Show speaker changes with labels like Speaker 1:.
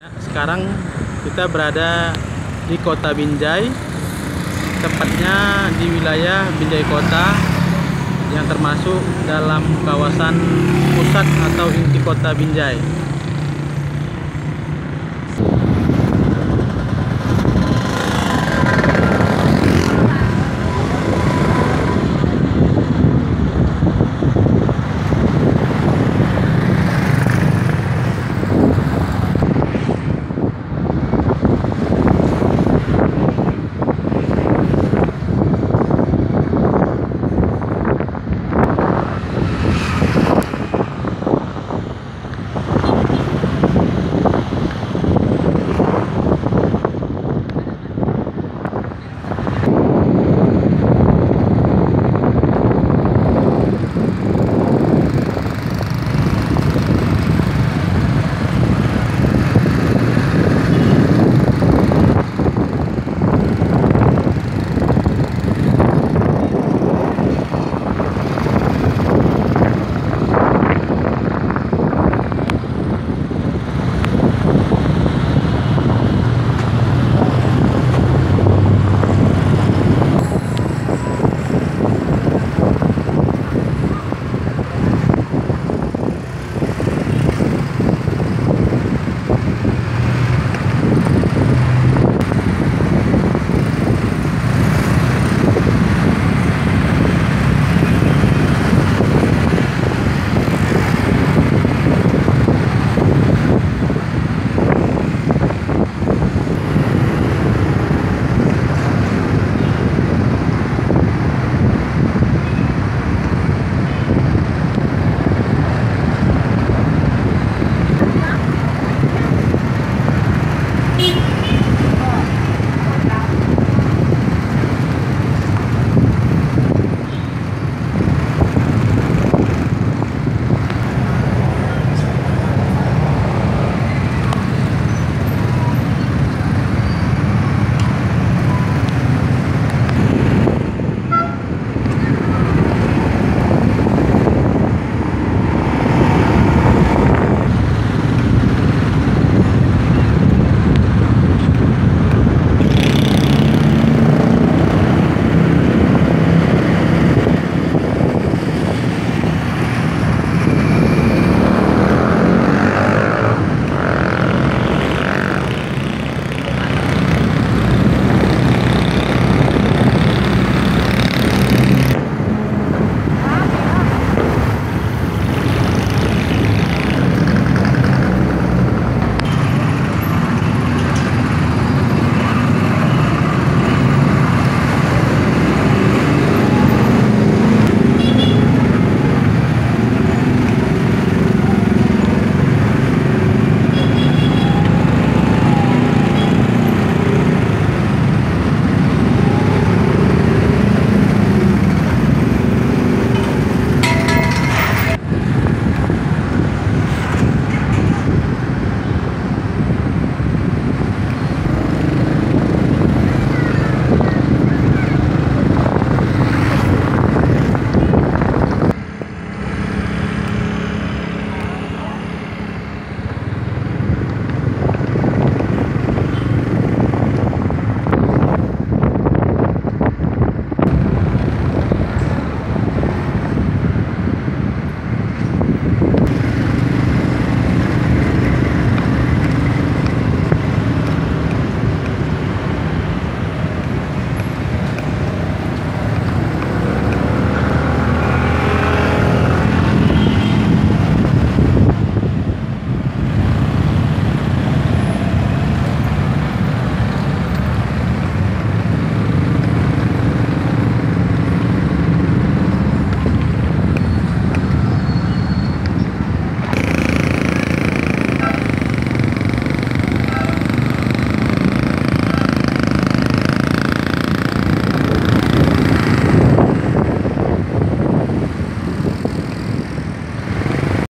Speaker 1: Nah, sekarang kita berada di kota Binjai. Tepatnya di wilayah Binjai Kota Yang termasuk dalam kawasan pusat atau inti kota Binjai.